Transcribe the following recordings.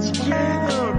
地球の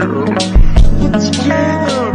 It's true.